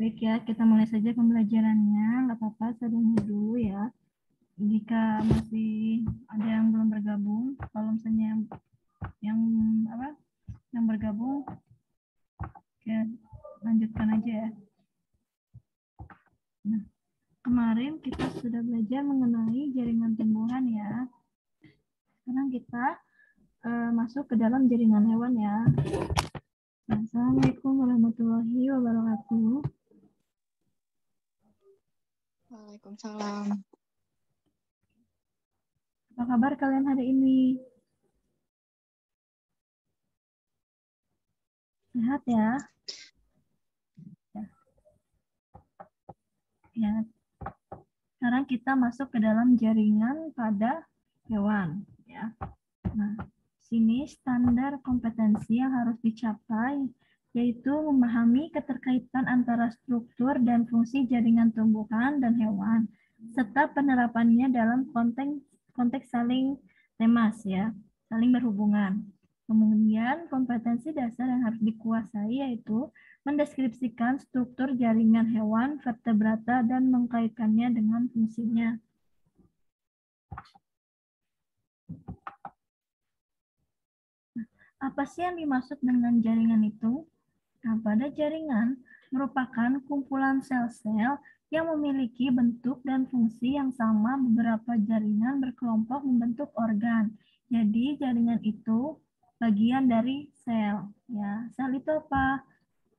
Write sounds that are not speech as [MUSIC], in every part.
Baik ya, kita mulai saja pembelajarannya. Nggak apa-apa, saya dulu ya. Jika masih ada yang belum bergabung, kalau misalnya yang, apa yang bergabung, oke, lanjutkan aja ya. Nah, kemarin kita sudah belajar mengenai jaringan tumbuhan ya. Sekarang kita uh, masuk ke dalam jaringan hewan ya. Assalamualaikum warahmatullahi wabarakatuh. Waalaikumsalam. Apa kabar kalian hari ini? Sehat ya? Ya. ya. Sekarang kita masuk ke dalam jaringan pada hewan. Ya. Nah, sini standar kompetensi yang harus dicapai yaitu memahami keterkaitan antara struktur dan fungsi jaringan tumbuhan dan hewan, serta penerapannya dalam konteks, konteks saling temas, ya, saling berhubungan. Kemudian kompetensi dasar yang harus dikuasai yaitu mendeskripsikan struktur jaringan hewan, vertebrata, dan mengkaitkannya dengan fungsinya. Apa sih yang dimaksud dengan jaringan itu? Nah, pada jaringan merupakan kumpulan sel-sel yang memiliki bentuk dan fungsi yang sama beberapa jaringan berkelompok membentuk organ. Jadi jaringan itu bagian dari sel. Ya, sel itu apa?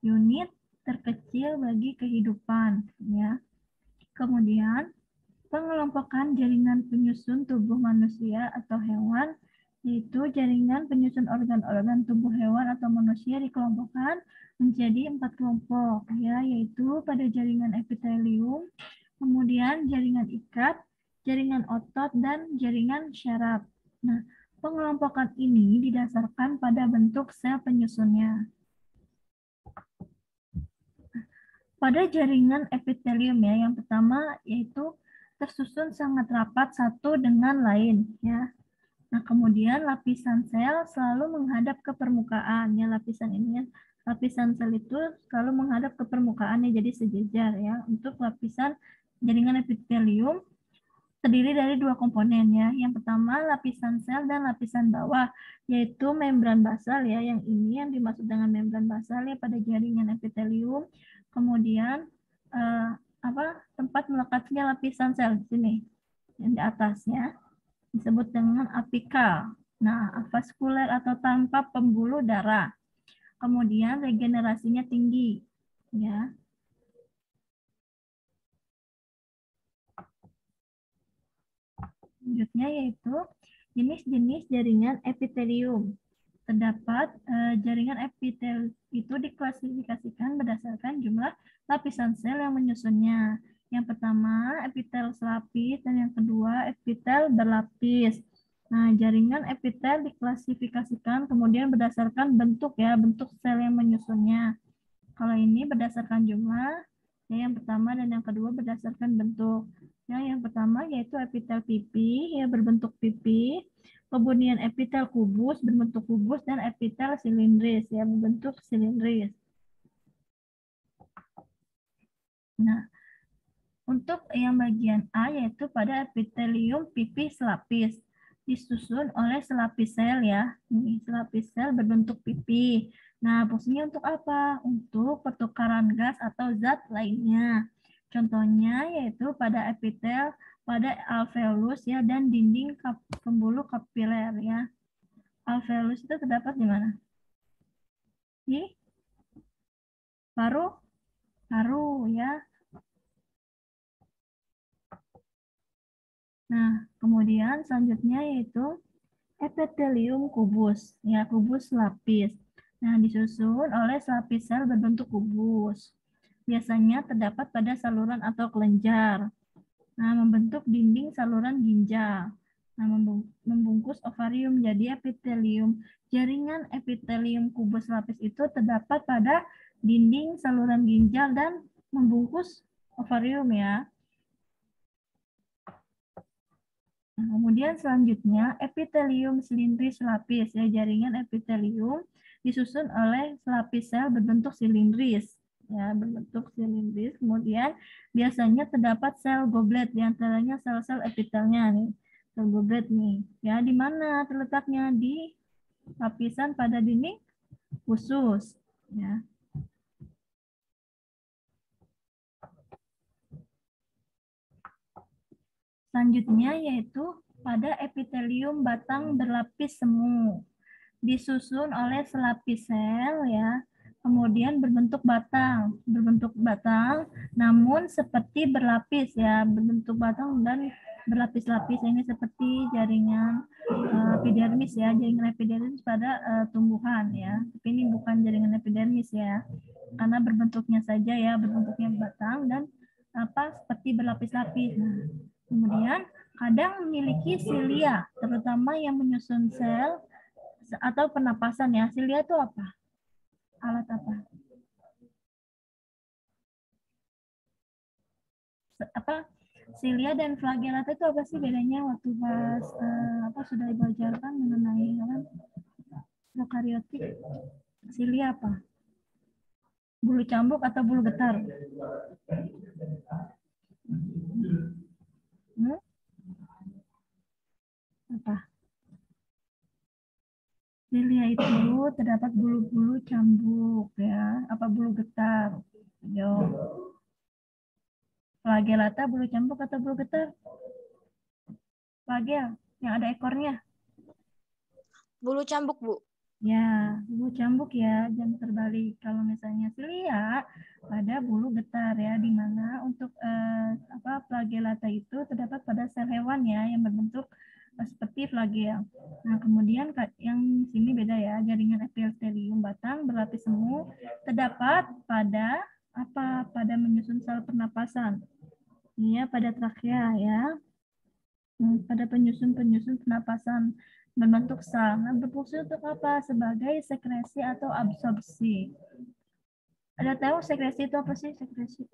Unit terkecil bagi kehidupan. Ya. Kemudian pengelompokan jaringan penyusun tubuh manusia atau hewan yaitu jaringan penyusun organ-organ tubuh hewan atau manusia dikelompokkan menjadi empat kelompok, ya, yaitu pada jaringan epitelium, kemudian jaringan ikat, jaringan otot, dan jaringan syaraf. Nah, pengelompokan ini didasarkan pada bentuk sel penyusunnya. Pada jaringan epitelium ya, yang pertama yaitu tersusun sangat rapat satu dengan lain ya. Nah, kemudian lapisan sel selalu menghadap ke permukaan ya lapisan ini ya lapisan sel itu selalu menghadap ke permukaannya jadi sejajar ya. Untuk lapisan jaringan epitelium terdiri dari dua komponen ya. Yang pertama lapisan sel dan lapisan bawah yaitu membran basal ya. Yang ini yang dimaksud dengan membran basal ya pada jaringan epitelium. Kemudian eh, apa tempat melekatnya lapisan sel di sini yang di atasnya disebut dengan apikal. Nah, vaskuler atau tanpa pembuluh darah kemudian regenerasinya tinggi ya selanjutnya yaitu jenis-jenis jaringan epitelium terdapat eh, jaringan epitel itu diklasifikasikan berdasarkan jumlah lapisan sel yang menyusunnya. Yang pertama, epitel selapis, dan yang kedua, epitel berlapis. Nah, jaringan epitel diklasifikasikan kemudian berdasarkan bentuk ya, bentuk sel yang menyusunnya. Kalau ini berdasarkan jumlah, ya yang pertama dan yang kedua berdasarkan bentuk. Ya, yang pertama yaitu epitel pipi ya berbentuk pipi, kemudian epitel kubus berbentuk kubus dan epitel silindris ya berbentuk silindris. Nah, untuk yang bagian A yaitu pada epitelium pipi selapis disusun oleh selapis sel ya. Ini selapis sel berbentuk pipi. Nah, fungsinya untuk apa? Untuk pertukaran gas atau zat lainnya. Contohnya yaitu pada epitel, pada alveolus ya dan dinding kap, pembuluh kapiler ya. Alveolus itu terdapat di mana? Di paru, paru ya. Nah, kemudian selanjutnya yaitu epitelium kubus, ya kubus lapis. Nah, disusun oleh selapis sel berbentuk kubus. Biasanya terdapat pada saluran atau kelenjar. Nah, membentuk dinding saluran ginjal. Nah, membungkus ovarium jadi epitelium. Jaringan epitelium kubus lapis itu terdapat pada dinding saluran ginjal dan membungkus ovarium ya. Nah, kemudian selanjutnya epitelium silindris lapis ya jaringan epitelium disusun oleh selapis sel berbentuk silindris ya berbentuk silindris. Kemudian biasanya terdapat sel goblet di antaranya sel-sel epitelnya nih. Sel goblet nih. Ya, di mana terletaknya di lapisan pada dinding khusus ya. Selanjutnya yaitu pada epitelium batang berlapis semu. Disusun oleh selapis sel ya. Kemudian berbentuk batang, berbentuk batang, namun seperti berlapis ya, berbentuk batang dan berlapis-lapis. Ini seperti jaringan uh, epidermis ya, jaringan epidermis pada uh, tumbuhan ya. Tapi ini bukan jaringan epidermis ya, karena berbentuknya saja ya, berbentuknya batang dan apa seperti berlapis-lapis. Nah, kemudian kadang memiliki silia, terutama yang menyusun sel atau penapasan ya. Silia itu apa? alat apa? Apa silia dan flagellata itu apa sih bedanya waktu pas uh, apa sudah diajarkan mengenai apa? prokariotik? Silia apa? Bulu cambuk atau bulu getar? Apa? Lilia itu terdapat bulu-bulu cambuk ya, apa bulu getar. Yo. Flagellata bulu cambuk atau bulu getar? Flagel yang ada ekornya. Bulu cambuk, Bu. Ya, bulu cambuk ya, jangan terbalik. Kalau misalnya silia pada bulu getar ya, di mana untuk eh, apa flagellata itu terdapat pada sel hewan ya yang berbentuk seperti flagel. Nah, kemudian yang sini beda ya, jaringan epitelium batang berlapis semu terdapat pada apa? Pada menyusun sel pernapasan. Ya, pada trakea ya. Hmm, pada penyusun-penyusun pernapasan berbentuk sel. Nah, berfungsi untuk apa? Sebagai sekresi atau absorpsi. Ada tahu sekresi itu apa sih? Sekresi.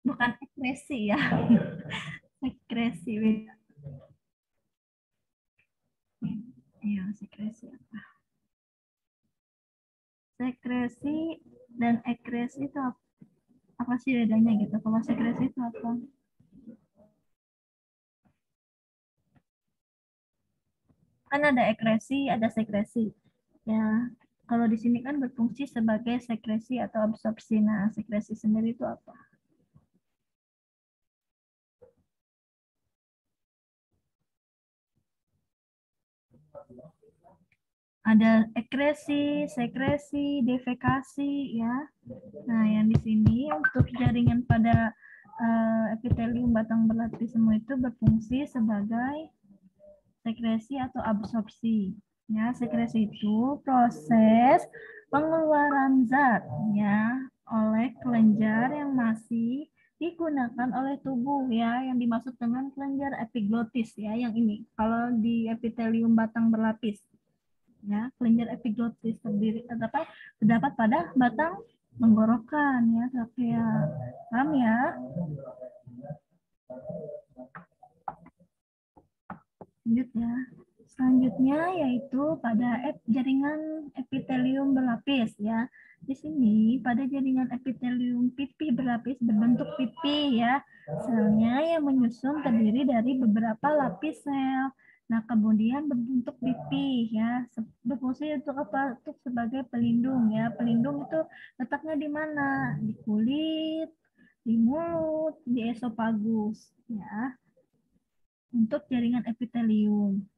Bukan ekspresi ya. [LAUGHS] sekresi beda. Ya, sekresi apa? Sekresi dan ekresi itu apa, apa sih bedanya gitu? Kalau sekresi itu apa? Kan ada ekresi, ada sekresi. Ya, kalau di sini kan berfungsi sebagai sekresi atau absorpsi. Nah, sekresi sendiri itu apa? Ada ekresi, sekresi, defekasi ya. Nah, yang di sini untuk jaringan pada uh, epitelium batang berlapis semua itu berfungsi sebagai sekresi atau absorpsi. Ya, sekresi itu proses pengeluaran zat ya oleh kelenjar yang masih digunakan oleh tubuh ya yang dimaksud dengan kelenjar epiglotis ya yang ini. Kalau di epitelium batang berlapis ya kelenjar epiglotis terdiri terdapat terdapat pada batang menggorokan ya trachea paham ya? Selanjutnya selanjutnya yaitu pada ep, jaringan epitelium berlapis ya di sini pada jaringan epitelium pipi berlapis berbentuk pipi ya selnya yang menyusun terdiri dari beberapa lapis sel Nah, kemudian berbentuk pipi ya, berfungsi untuk apa? Untuk sebagai pelindung ya. Pelindung itu letaknya di mana? Di kulit, di mulut, di esofagus ya. Untuk jaringan epitelium.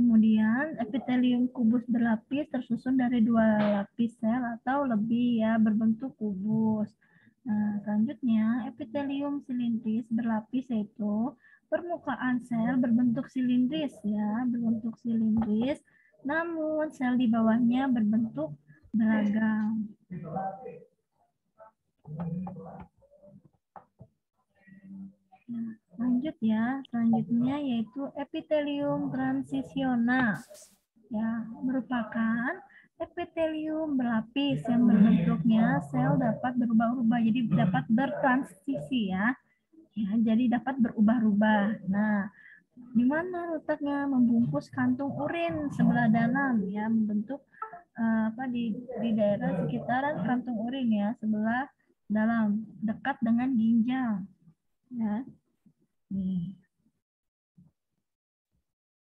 Kemudian epitelium kubus berlapis tersusun dari dua lapis sel atau lebih ya berbentuk kubus. Nah, selanjutnya epitelium silindris berlapis yaitu permukaan sel berbentuk silindris ya, berbentuk silindris, namun sel di bawahnya berbentuk beragam. Nah, lanjut ya, selanjutnya yaitu epitelium transisional. Ya, merupakan epitelium berlapis yang berbentuknya sel dapat berubah-ubah jadi dapat bertransisi ya. Ya, jadi dapat berubah-ubah. Nah, di mana letaknya membungkus kantung urin sebelah dalam ya membentuk uh, apa di di daerah sekitaran kantung urin ya sebelah dalam dekat dengan ginjal ya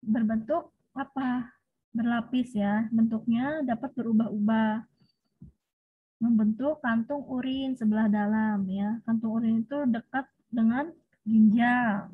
berbentuk apa? Berlapis ya. Bentuknya dapat berubah-ubah. Membentuk kantung urin sebelah dalam ya. Kantung urin itu dekat dengan ginjal.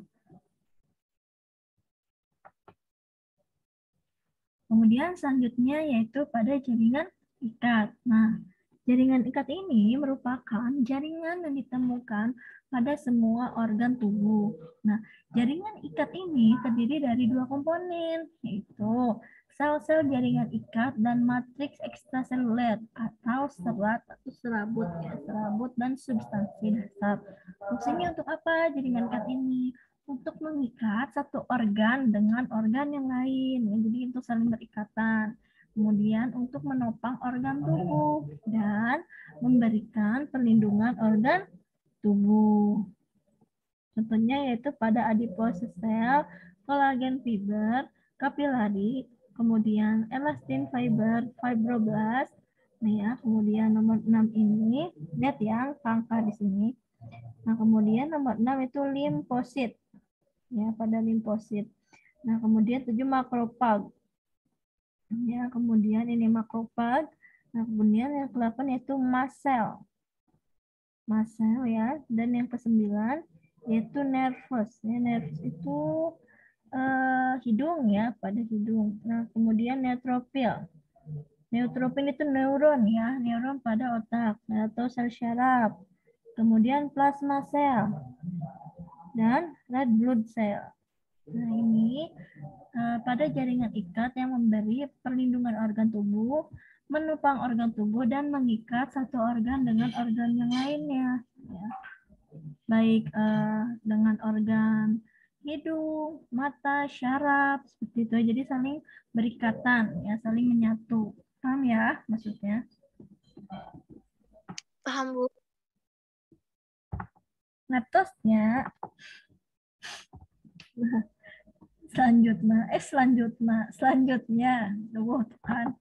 Kemudian selanjutnya yaitu pada jaringan ikat. Nah, jaringan ikat ini merupakan jaringan yang ditemukan pada semua organ tubuh. Nah, jaringan ikat ini terdiri dari dua komponen, yaitu sel-sel jaringan ikat dan matriks ekstraseluler atau serat atau serabut ya, serabut dan substansi dasar. Fungsinya untuk apa jaringan ikat ini? untuk mengikat satu organ dengan organ yang lain. Ya, jadi itu saling berikatan. Kemudian untuk menopang organ tubuh dan memberikan perlindungan organ tubuh. Contohnya yaitu pada adiposis sel, kolagen fiber, kapilari, kemudian elastin fiber, fibroblast. Nah ya, kemudian nomor 6 ini, lihat ya, angka di sini. Nah, kemudian nomor 6 itu limfosit ya pada limfosit. Nah, kemudian tujuh makropag. Ya, kemudian ini makropag. Nah, kemudian yang ke-8 yaitu mast cell. Mast cell ya, dan yang ke-9 yaitu nervus. Ya, nervus itu uh, hidung ya, pada hidung. Nah, kemudian neutropil. Neutropil itu neuron ya, neuron pada otak atau sel syaraf. Kemudian plasma sel dan red blood cell. Nah, ini uh, pada jaringan ikat yang memberi perlindungan organ tubuh, menopang organ tubuh, dan mengikat satu organ dengan organ yang lainnya. Ya. Baik uh, dengan organ hidung, mata, syaraf, seperti itu. Jadi saling berikatan, ya saling menyatu. Paham ya maksudnya? Paham, Bu. Nah, [LAUGHS] selanjutnya eh selanjutnya selanjutnya tuh kan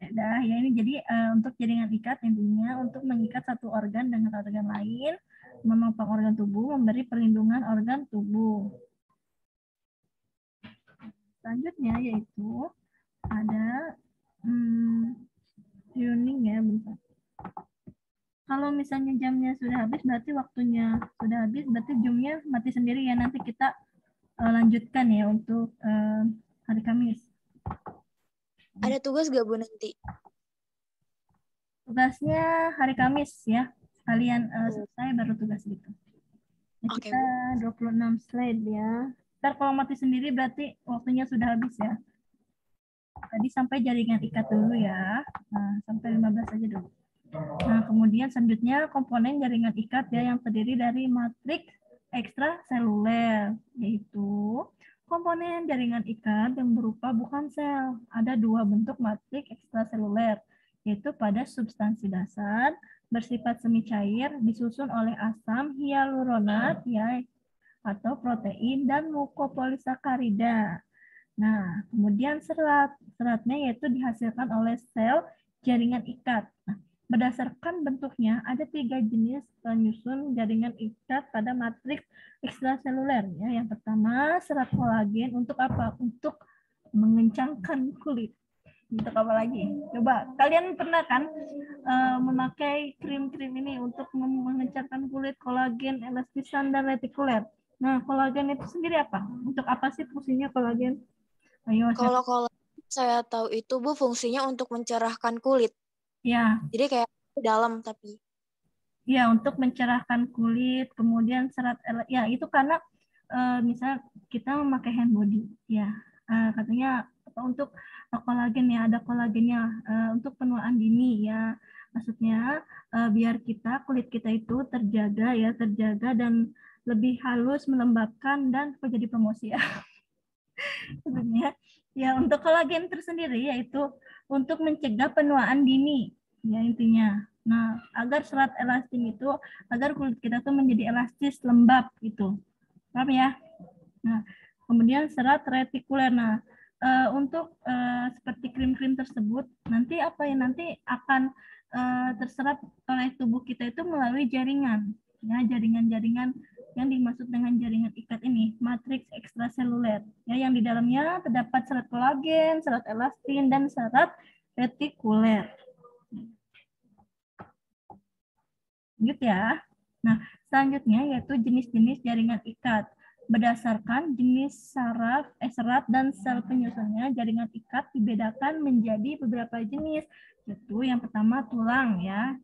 Nah, ya ini jadi uh, untuk jaringan ikat intinya untuk mengikat satu organ dengan organ lain, menopang organ tubuh, memberi perlindungan organ tubuh. Selanjutnya yaitu ada hmm, ya bentar kalau misalnya jamnya sudah habis berarti waktunya sudah habis berarti jamnya mati sendiri ya nanti kita uh, lanjutkan ya untuk uh, hari Kamis. Ada tugas gak Bu nanti? Tugasnya hari Kamis ya. Kalian uh, selesai baru tugas gitu. Ya, okay. Kita 26 slide ya. Ntar kalau mati sendiri berarti waktunya sudah habis ya. Tadi sampai jaringan ikat dulu ya. Nah, sampai 15 aja dulu. Nah, kemudian selanjutnya komponen jaringan ikat ya yang terdiri dari matriks ekstraseluler, yaitu komponen jaringan ikat yang berupa bukan sel. Ada dua bentuk matriks ekstraseluler, yaitu pada substansi dasar bersifat semi cair disusun oleh asam hyaluronat ya atau protein dan mukopolisakarida. Nah, kemudian serat. Seratnya yaitu dihasilkan oleh sel jaringan ikat. Nah, Berdasarkan bentuknya, ada tiga jenis penyusun jaringan ikat pada matriks ekstraseluler. Ya. Yang pertama, serat kolagen untuk apa? Untuk mengencangkan kulit. Untuk apa lagi? Coba, kalian pernah kan uh, memakai krim-krim ini untuk mengencangkan kulit kolagen, elastisan, dan retikuler. Nah, kolagen itu sendiri apa? Untuk apa sih fungsinya kolagen? Kalau kolagen saya tahu itu Bu fungsinya untuk mencerahkan kulit. Ya. Jadi kayak dalam tapi. Ya, untuk mencerahkan kulit, kemudian serat ya itu karena uh, misal kita memakai hand body, ya uh, katanya apa untuk kolagen ya ada kolagennya uh, untuk penuaan dini ya maksudnya biar kita kulit kita itu terjaga ya terjaga dan lebih halus melembabkan dan apa jadi promosi ya [LAUGHS] sebenarnya ya untuk kolagen tersendiri yaitu untuk mencegah penuaan dini ya intinya. Nah, agar serat elastin itu agar kulit kita tuh menjadi elastis, lembab gitu. Paham ya? Nah, kemudian serat retikuler. Nah, uh, untuk uh, seperti krim-krim tersebut nanti apa ya nanti akan uh, terserap oleh tubuh kita itu melalui jaringan ya jaringan-jaringan yang dimaksud dengan jaringan ikat ini matriks ekstraseluler ya yang di dalamnya terdapat serat kolagen, serat elastin dan serat retikuler. Lanjut ya. Nah, selanjutnya yaitu jenis-jenis jaringan ikat berdasarkan jenis saraf, eh, serat dan sel penyusunnya, jaringan ikat dibedakan menjadi beberapa jenis. Yaitu yang pertama tulang ya.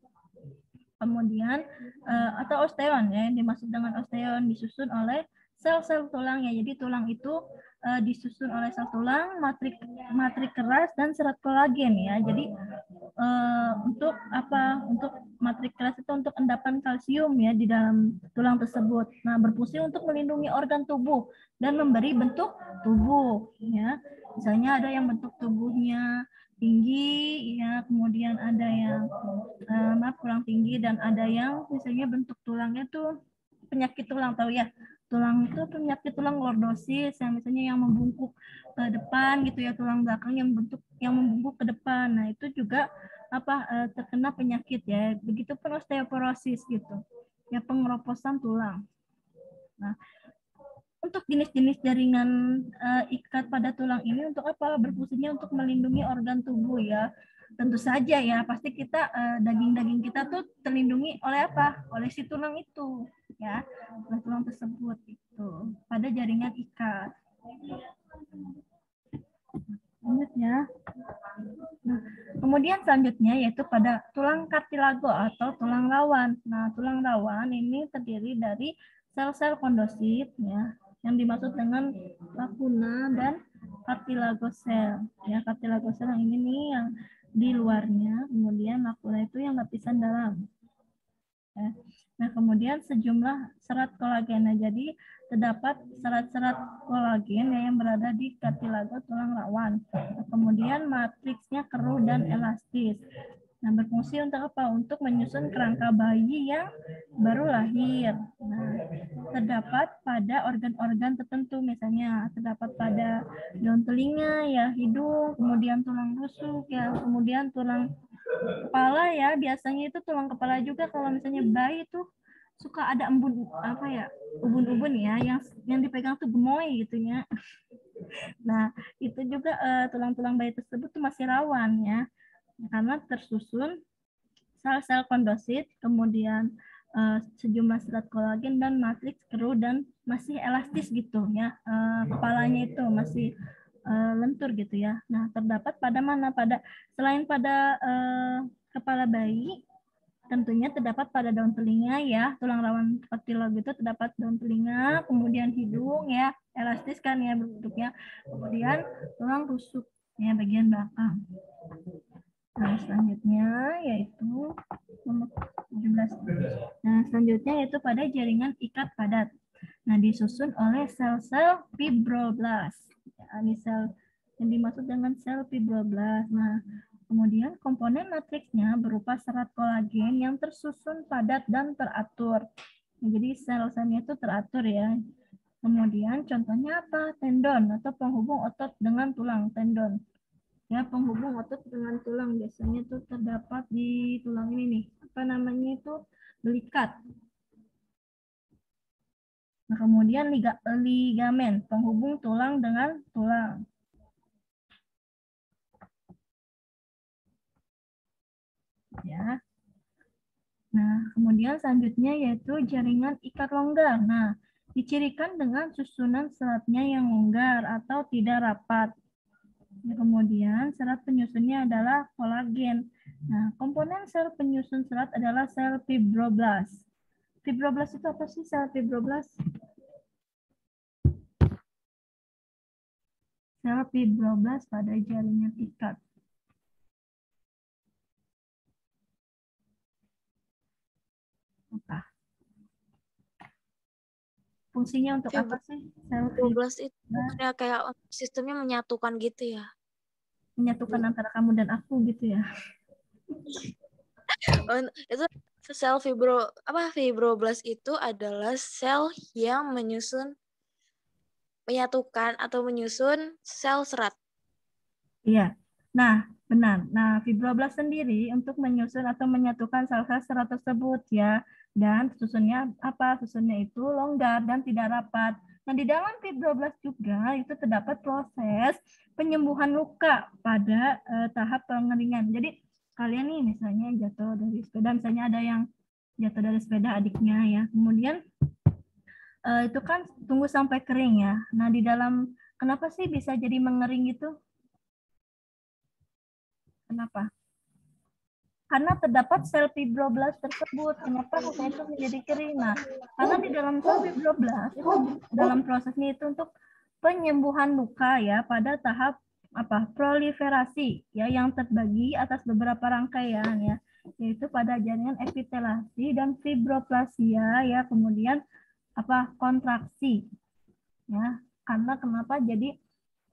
Kemudian eh, atau osteon ya, yang dimaksud dengan osteon disusun oleh sel-sel tulang ya. Jadi tulang itu uh, disusun oleh sel tulang, matrik matrik keras dan serat kolagen ya. Jadi uh, untuk apa? Untuk matrik keras itu untuk endapan kalsium ya di dalam tulang tersebut. Nah, berfungsi untuk melindungi organ tubuh dan memberi bentuk tubuh ya. Misalnya ada yang bentuk tubuhnya tinggi ya kemudian ada yang uh, maaf kurang tinggi dan ada yang misalnya bentuk tulangnya tuh penyakit tulang tahu ya? Tulang itu penyakit tulang lordosis yang misalnya yang membungkuk ke depan gitu ya tulang belakang yang bentuk yang membungkuk ke depan. Nah itu juga apa eh, terkena penyakit ya begitupun osteoporosis gitu ya pengeroposan tulang. Nah untuk jenis-jenis jaringan uh, ikat pada tulang ini untuk apa berfungsinya untuk melindungi organ tubuh ya tentu saja ya pasti kita eh, daging-daging uh, kita tuh terlindungi oleh apa? Oleh si tulang itu ya, oleh tulang tersebut itu pada jaringan ikat. Lanjut ya. Nah, kemudian selanjutnya yaitu pada tulang kartilago atau tulang rawan. Nah, tulang rawan ini terdiri dari sel-sel kondosit ya, yang dimaksud dengan lacuna dan kartilagosel. Ya, kartilagosel yang ini nih yang di luarnya, kemudian makula itu yang lapisan dalam. Ya. Nah, kemudian sejumlah serat kolagen. Nah, jadi terdapat serat-serat kolagen yang berada di kartilago tulang rawan. Nah, kemudian matriksnya keruh dan elastis. Nah, berfungsi untuk apa? Untuk menyusun kerangka bayi yang baru lahir. Nah, terdapat pada organ-organ tertentu, misalnya terdapat pada daun telinga, ya hidung, kemudian tulang rusuk, ya kemudian tulang kepala, ya biasanya itu tulang kepala juga kalau misalnya bayi itu suka ada embun apa ya ubun-ubun ya yang yang dipegang tuh gemoy gitu ya. [LAUGHS] Nah itu juga uh, tulang-tulang bayi tersebut tuh masih rawan ya karena tersusun sel-sel kondosit, kemudian uh, sejumlah serat kolagen dan matriks keruh dan masih elastis gitu ya. Uh, kepalanya itu masih uh, lentur gitu ya. Nah, terdapat pada mana? Pada selain pada kepala bayi, tentunya terdapat pada daun telinga ya, tulang rawan kartilag itu terdapat daun telinga, kemudian hidung ya, elastis kan ya bentuknya, kemudian tulang rusuk ya bagian belakang. Nah, selanjutnya yaitu nomor 17. Nah, selanjutnya yaitu pada jaringan ikat padat. Nah, disusun oleh sel-sel fibroblast. Ya, ini sel yang dimaksud dengan sel fibroblast. Nah, kemudian komponen matriksnya berupa serat kolagen yang tersusun padat dan teratur. Nah, jadi sel-selnya itu teratur ya. Kemudian contohnya apa? Tendon atau penghubung otot dengan tulang tendon ya penghubung otot dengan tulang biasanya itu terdapat di tulang ini nih. Apa namanya itu? Belikat. Nah kemudian liga, ligamen. Penghubung tulang dengan tulang. Ya. Nah kemudian selanjutnya yaitu jaringan ikat longgar. Nah dicirikan dengan susunan seratnya yang longgar atau tidak rapat Kemudian serat penyusunnya adalah kolagen. Nah, komponen sel penyusun serat adalah sel fibroblast. Fibroblast itu apa sih sel fibroblast? Sel fibroblast pada jaringan ikat. Apa? Fungsinya untuk apa sih? Sel fibroblast itu kayak sistemnya menyatukan gitu ya menyatukan antara kamu dan aku gitu ya. [LAUGHS] Oh, itu sel fibro apa fibroblast itu adalah sel yang menyusun menyatukan atau menyusun sel serat. Iya. Nah, benar. Nah, fibroblast sendiri untuk menyusun atau menyatukan sel-sel serat tersebut ya. Dan susunnya apa? Susunnya itu longgar dan tidak rapat. Nah, di dalam fibroblast juga itu terdapat proses penyembuhan luka pada uh, tahap pengeringan. Jadi, kalian nih misalnya jatuh dari sepeda, misalnya ada yang jatuh dari sepeda adiknya ya. Kemudian uh, itu kan tunggu sampai kering ya. Nah, di dalam kenapa sih bisa jadi mengering itu? Kenapa? Karena terdapat sel fibroblast tersebut. Kenapa hasilnya itu menjadi kering? Nah, karena di dalam sel fibroblast itu dalam prosesnya itu untuk penyembuhan luka ya pada tahap apa proliferasi ya yang terbagi atas beberapa rangkaian ya yaitu pada jaringan epitelasi dan fibroplasia ya kemudian apa kontraksi ya karena kenapa jadi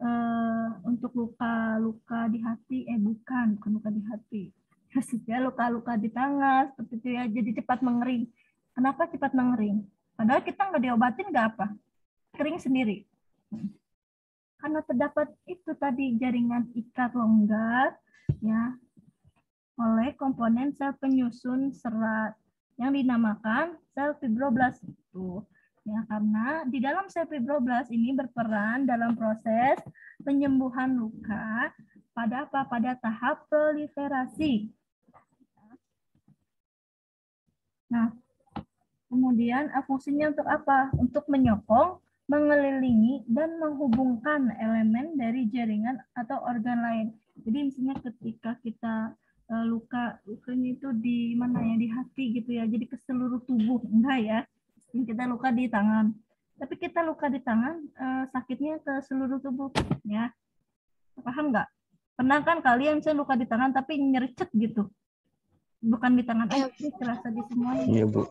uh, untuk luka-luka di hati, eh bukan, bukan luka di hati. [LAUGHS] Maksudnya luka-luka di tangan, seperti itu ya, jadi cepat mengering. Kenapa cepat mengering? Padahal kita nggak diobatin nggak apa, kering sendiri. Karena terdapat itu tadi jaringan ikat longgar, ya, oleh komponen sel penyusun serat yang dinamakan sel fibroblast itu. Ya, karena di dalam sel fibroblast ini berperan dalam proses penyembuhan luka pada apa? Pada tahap proliferasi. Nah, kemudian eh, fungsinya untuk apa? Untuk menyokong, mengelilingi, dan menghubungkan elemen dari jaringan atau organ lain. Jadi misalnya ketika kita uh, luka, lukanya itu di mana ya? Di hati gitu ya. Jadi ke seluruh tubuh, enggak ya? Kita luka di tangan. Tapi kita luka di tangan uh, sakitnya ke seluruh tubuh ya. Paham nggak? Pernah kan kalian saya luka di tangan tapi nyericet gitu. Bukan di tangan aja sih terasa di semuanya iya bu.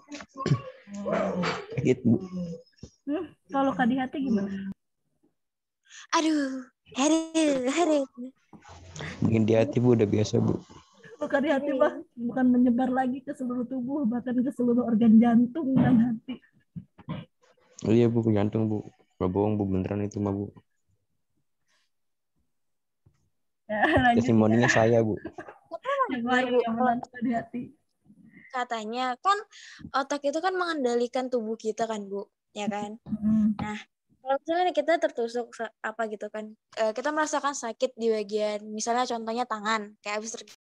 Sakit bu. Hmm, kalau luka di hati gimana? Aduh hari hari mungkin di hati bu udah biasa bu. Luka di hati bah bukan menyebar lagi ke seluruh tubuh bahkan ke seluruh organ jantung dan hati Oh iya bu, jantung bu. Gak bohong bu, beneran itu mah bu. Ya, Testimoninya saya bu. Katanya kan otak itu kan mengendalikan tubuh kita kan bu, ya kan? Nah kalau misalnya kita tertusuk apa gitu kan, eh, kita merasakan sakit di bagian, misalnya contohnya tangan, kayak habis